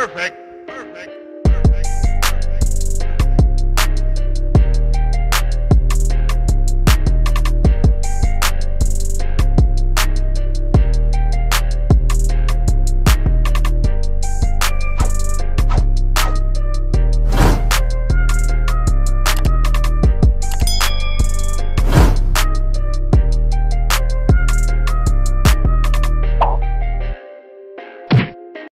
Perfect.